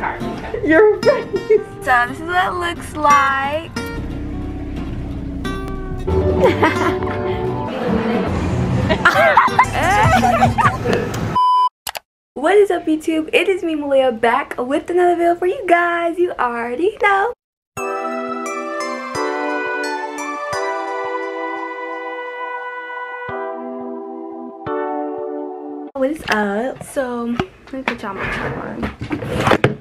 heart. Your face. So this is what it looks like. what is up YouTube? It is me Maleigha back with another video for you guys. You already know. What is up? So let me put y'all my tripod.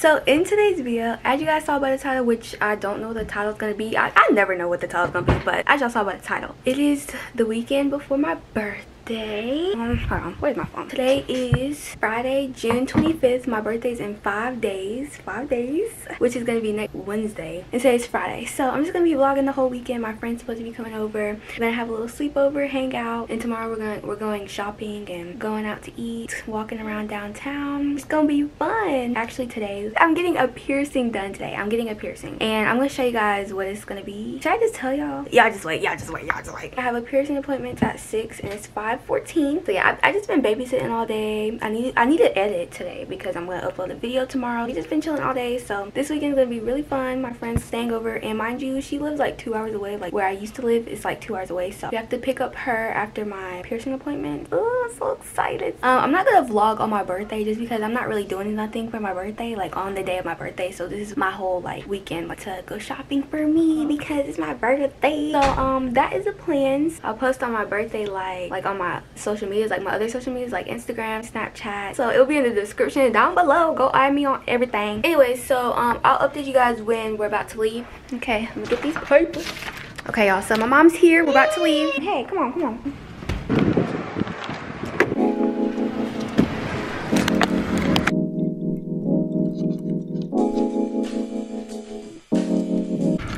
So in today's video, as you guys saw by the title, which I don't know what the title is going to be. I, I never know what the title is going to be, but as y'all saw by the title, it is the weekend before my birthday birthday. Um, hold on, where's my phone? Today is Friday, June 25th. My birthday's in five days. Five days, which is gonna be next Wednesday. And today's Friday. So I'm just gonna be vlogging the whole weekend. My friend's supposed to be coming over. We're gonna have a little sleepover, hang out, and tomorrow we're gonna we're going shopping and going out to eat, walking around downtown. It's gonna be fun. Actually today, I'm getting a piercing done today. I'm getting a piercing. And I'm gonna show you guys what it's gonna be. Should I just tell y'all? Y'all just wait, y'all just wait, y'all just wait. I have a piercing appointment at 6 and it's 5 14 so yeah I, I, just been babysitting all day. I need i need to edit today because i'm gonna upload a video tomorrow. We just been chilling all day so this weekend's gonna be really fun. My friend's staying over and mind you she lives like two hours away. Like where i used to live is like two hours away so we have to pick up her after my piercing appointment. Oh i'm so excited. Um, i'm not gonna vlog on my birthday just because i'm not really doing nothing for my birthday like on the day of my birthday. So this is my whole like weekend like to go shopping for me because it's my birthday. So um that is the plans. I'll post on my birthday like like on my social social medias like my other social medias like instagram snapchat. So it'll be in the description down below. Go add me on everything. Anyway so um i'll update you guys when we're about to leave. Okay. Let me get these papers. Okay y'all. So my mom's here. We're about to leave. Hey come on come on.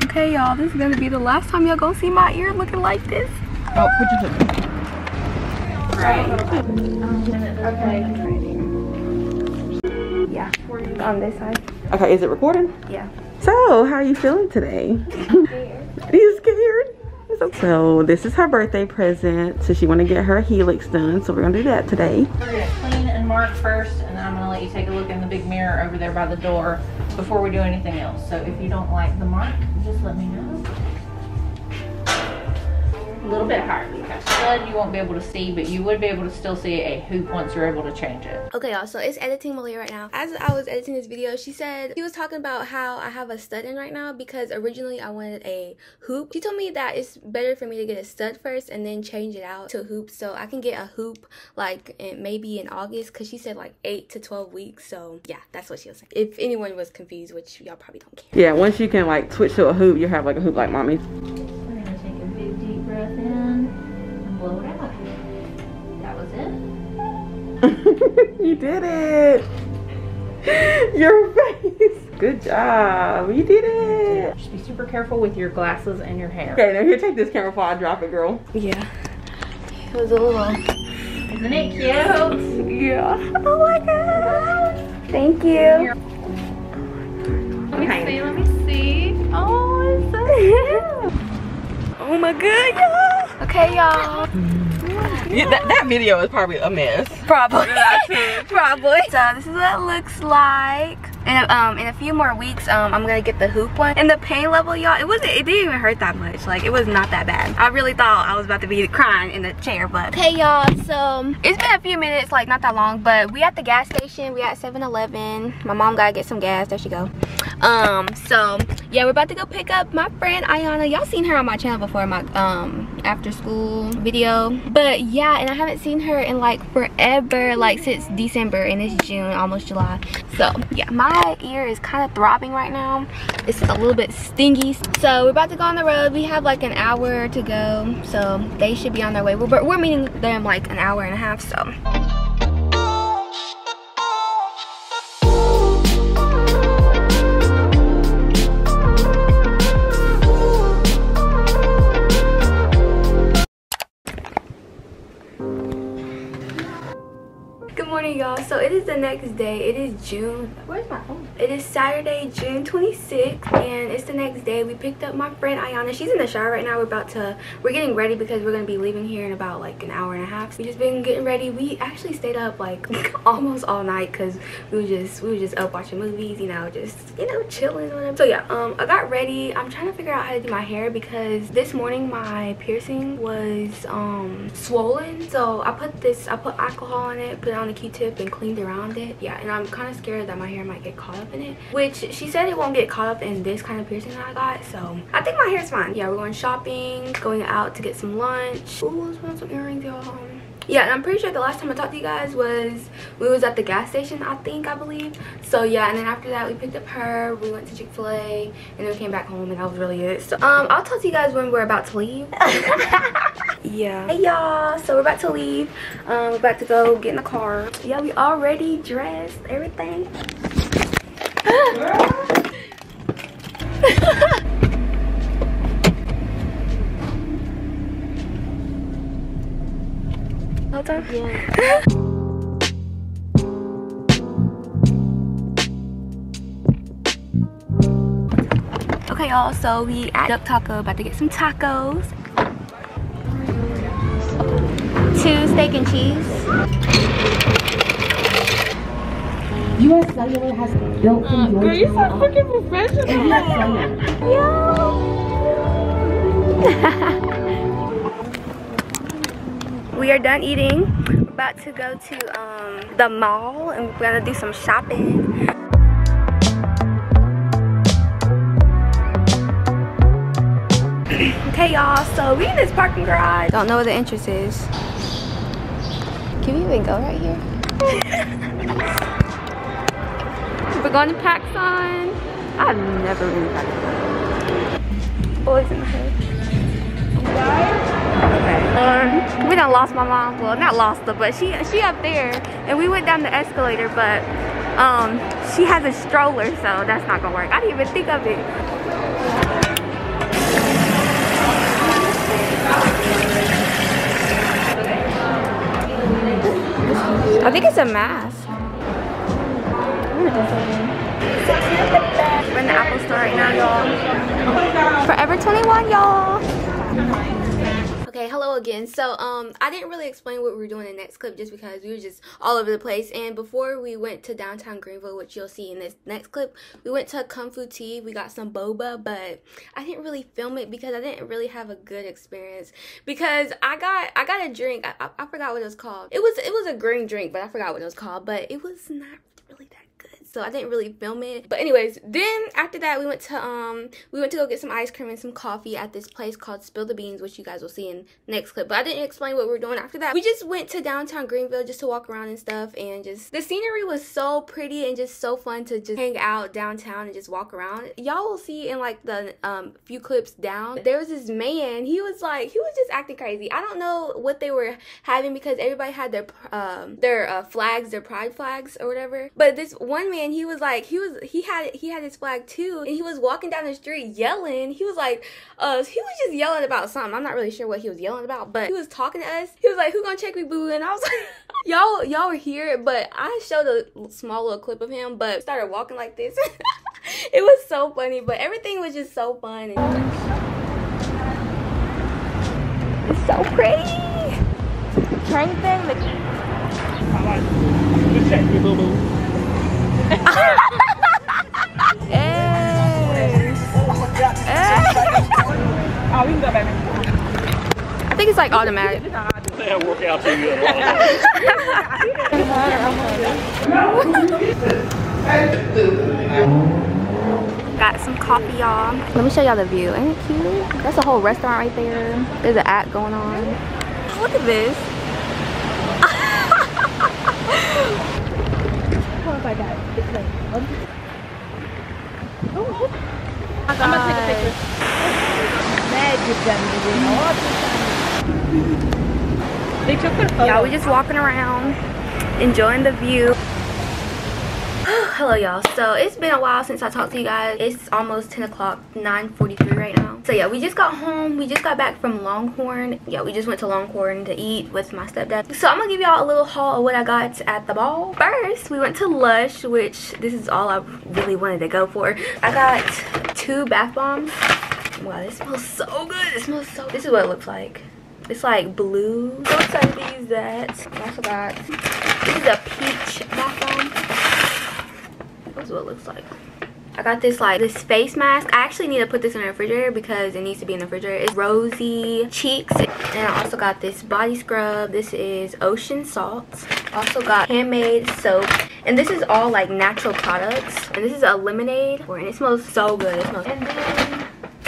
Okay, y'all, this is gonna be the last time y'all gonna see my ear looking like this. Oh, put your Right. Okay. Yeah, on this side. Okay, is it recording? Yeah. So, how are you feeling today? Are you scared? So this is her birthday present. So she want to get her helix done. So we're gonna do that today. We're gonna clean and mark first, and then I'm gonna let you take a look in the big mirror over there by the door before we do anything else. So if you don't like the mark, just let me know a little bit higher because stud you won't be able to see, but you would be able to still see a hoop once you're able to change it. Okay, y'all, so it's editing Maleigha right now. As I was editing this video, she said, she was talking about how I have a stud in right now because originally I wanted a hoop. She told me that it's better for me to get a stud first and then change it out to a hoop so I can get a hoop like in, maybe in August because she said like 8 to 12 weeks. So yeah, that's what she was saying. If anyone was confused, which y'all probably don't care. Yeah, once you can like switch to a hoop, you have like a hoop like mommy. you did it. Your face. Good job. You did it. Just be super careful with your glasses and your hair. Okay, now here, take this camera before I drop it, girl. Yeah. It was a little. Isn't it cute? Yeah. Oh my god. Thank you. Let me see, let me see. Oh, it's so cute. oh my god, y'all. Okay, y'all. Yeah, that, that video is probably a mess. Probably. probably. So this is what it looks like. In a, um, in a few more weeks, um, I'm gonna get the hoop one. And the pain level, y'all, it wasn't, it didn't even hurt that much. Like, it was not that bad. I really thought I was about to be crying in the chair, but. Okay, y'all, so it's been a few minutes, like not that long, but we at the gas station. We at 7-Eleven. My mom gotta get some gas. There she go. Um, so yeah, we're about to go pick up my friend Ayana. Y'all seen her on my channel before, my um after school video. But yeah, and I haven't seen her in like forever, like since December, and it's June, almost July. So yeah, my ear is kind of throbbing right now. It's a little bit stingy. So we're about to go on the road. We have like an hour to go. So they should be on their way. We're, we're meeting them like an hour and a half. So. So it is the next day. It is June. Where's my phone? It is Saturday, June 26th, and it's the next day. We picked up my friend Ayana. She's in the shower right now. We're about to, we're getting ready because we're gonna be leaving here in about like an hour and a half. We just been getting ready. We actually stayed up like almost all night because we were just, we were just up watching movies, you know, just you know, chilling whatever. So yeah, um, I got ready. I'm trying to figure out how to do my hair because this morning my piercing was um swollen. So I put this, I put alcohol on it, put it on a Q-tip, and cleaned around it. Yeah, and I'm kind of scared that my hair might get caught up in it. Which she said it won't get caught up in this kind of piercing that I got. So I think my hair's fine. Yeah, we're going shopping, going out to get some lunch. Ooh, let's put on some earrings, y'all yeah and i'm pretty sure the last time i talked to you guys was we was at the gas station i think i believe so yeah and then after that we picked up her we went to chick-fil-a and then we came back home and that was really it so um i'll talk to you guys when we're about to leave yeah hey y'all so we're about to leave um we're about to go get in the car yeah we already dressed everything Hold on. Yeah. okay, y'all. So we at Duck Taco, about to get some tacos. Two steak and cheese. US Cellular has built in Girl, you so fucking professional. Yo. we are done eating we're about to go to um, the mall and we're gonna do some shopping okay y'all so we in this parking garage don't know where the entrance is can we even go right here we're going to PacSun I've never been to PacSun boys in the hood um, we done lost my mom. Well, not lost her, but she she up there, and we went down the escalator, but um, she has a stroller, so that's not gonna work. I didn't even think of it. I think it's a mask. We're in the Apple store right now, y'all. Forever 21, y'all okay hello again. So um i didn't really explain what we were doing in the next clip just because we were just all over the place. And before we went to downtown greenville which you'll see in this next clip we went to kung fu tea. We got some boba but i didn't really film it because i didn't really have a good experience. Because i got i got a drink. I, I, I forgot what it was called. It was it was a green drink but i forgot what it was called. But it was not really that so I didn't really film it. But anyways, then after that we went to um we went to go get some ice cream and some coffee at this place called Spill the Beans, which you guys will see in next clip. But I didn't explain what we were doing after that. We just went to downtown Greenville just to walk around and stuff and just the scenery was so pretty and just so fun to just hang out downtown and just walk around. Y'all will see in like the um few clips down. There was this man, he was like he was just acting crazy. I don't know what they were having because everybody had their um their uh, flags, their pride flags or whatever. But this one man and he was like he was he had he had his flag too and he was walking down the street yelling. He was like uh he was just yelling about something. I'm not really sure what he was yelling about but he was talking to us. He was like who gonna check me boo? And i was like y'all y'all were here but i showed a small little clip of him but started walking like this. It was so funny but everything was just so fun it's so pretty. Thing the check me boo boo hey. Oh, we can go back. I think it's like automatic. Got some coffee, y'all. Let me show y'all the view. Ain't it cute? That's a whole restaurant right there. There's an act going on. Look at this. I got this way. Oh, I'm gonna take a picture. Magic They took their photo. Yeah, we're just walking around, enjoying the view. Hello y'all. So it's been a while since I talked to you guys. It's almost 10 o'clock, 9.43 right now. So yeah, we just got home. We just got back from Longhorn. Yeah, we just went to Longhorn to eat with my stepdad. So I'm gonna give y'all a little haul of what I got at the ball. First, we went to Lush, which this is all I really wanted to go for. I got two bath bombs. Wow, this smells so good. It smells so This is what it looks like. It's like blue. So excited to use that. I also got, this is a peach bath bomb. That's what it looks like. I got this like this face mask. I actually need to put this in the refrigerator because it needs to be in the refrigerator. It's rosy cheeks. And I also got this body scrub. This is ocean salt. Also got handmade soap. And this is all like natural products. And this is a lemonade. And it smells so good. It smells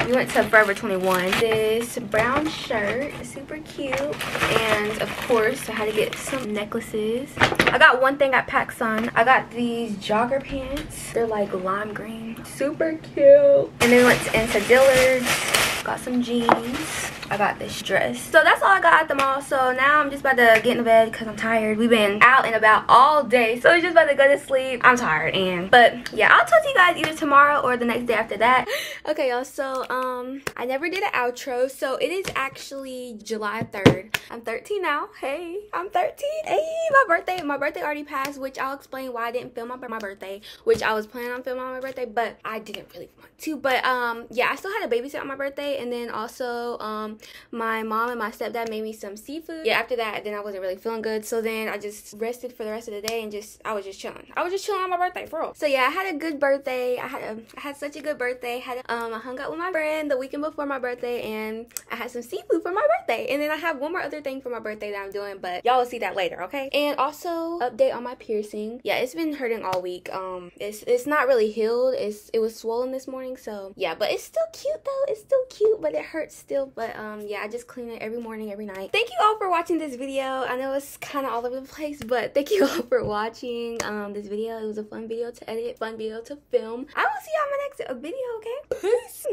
we went to Forever 21. This brown shirt, super cute. And of course, I had to get some necklaces. I got one thing at PacSun. I got these jogger pants. They're like lime green. Super cute. And then we went into Dillard's. Got some jeans. I got this dress. So that's all I got at the mall. So now I'm just about to get in the bed because I'm tired. We've been out and about all day. So I'm just about to go to sleep. I'm tired and but yeah, I'll talk to you guys either tomorrow or the next day after that. okay, y'all. So um I never did an outro. So it is actually July 3rd. I'm 13 now. Hey, I'm 13. Hey, my birthday. My birthday already passed, which I'll explain why I didn't film my, my birthday, which I was planning on filming on my birthday, but I didn't really want to. But um yeah, I still had a babysit on my birthday and then also um my mom and my stepdad made me some seafood. Yeah, after that, then I wasn't really feeling good. So then I just rested for the rest of the day and just, I was just chilling. I was just chilling on my birthday, for real. So yeah, I had a good birthday. I had a, I had such a good birthday. Had um, I hung out with my friend the weekend before my birthday and I had some seafood for my birthday. And then I have one more other thing for my birthday that I'm doing, but y'all will see that later, okay? And also update on my piercing. Yeah, it's been hurting all week. Um, it's it's not really healed. It's it was swollen this morning, so yeah, but it's still cute though. It's still cute, but it hurts still. But um, yeah, I just clean it every morning, every night. Thank you all for watching this video. I know it's kind of all over the place, but thank you all for watching um, this video. It was a fun video to edit, fun video to film. I will see y'all in my next video, okay? Peace!